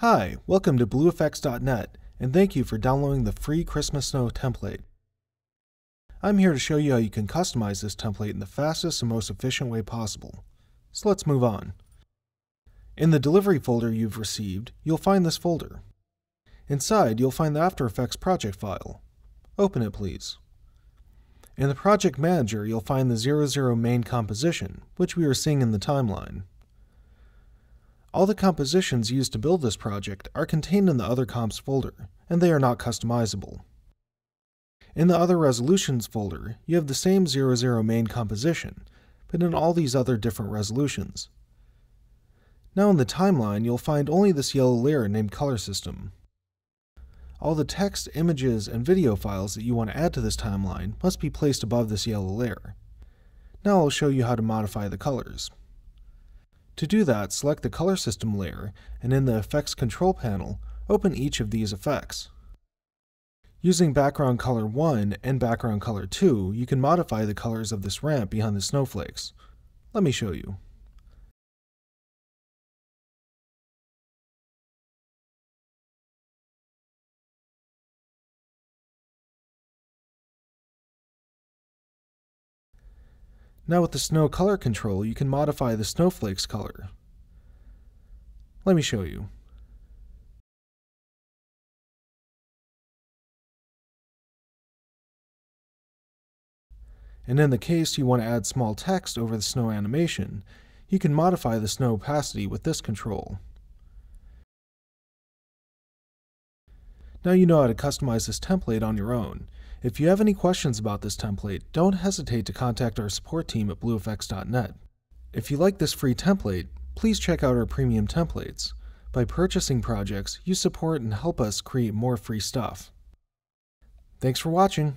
Hi, welcome to BlueFX.net, and thank you for downloading the free Christmas Snow template. I'm here to show you how you can customize this template in the fastest and most efficient way possible. So let's move on. In the delivery folder you've received, you'll find this folder. Inside, you'll find the After Effects project file. Open it, please. In the Project Manager, you'll find the 00 main composition, which we are seeing in the timeline. All the compositions used to build this project are contained in the Other Comps folder, and they are not customizable. In the Other Resolutions folder, you have the same 00 main composition, but in all these other different resolutions. Now in the timeline, you'll find only this yellow layer named Color System. All the text, images, and video files that you want to add to this timeline must be placed above this yellow layer. Now I'll show you how to modify the colors. To do that, select the Color System layer, and in the Effects Control panel, open each of these effects. Using Background Color 1 and Background Color 2, you can modify the colors of this ramp behind the snowflakes. Let me show you. Now with the snow color control, you can modify the snowflake's color. Let me show you. And in the case you want to add small text over the snow animation, you can modify the snow opacity with this control. Now you know how to customize this template on your own. If you have any questions about this template, don't hesitate to contact our support team at bluefx.net. If you like this free template, please check out our premium templates. By purchasing projects, you support and help us create more free stuff. Thanks for watching.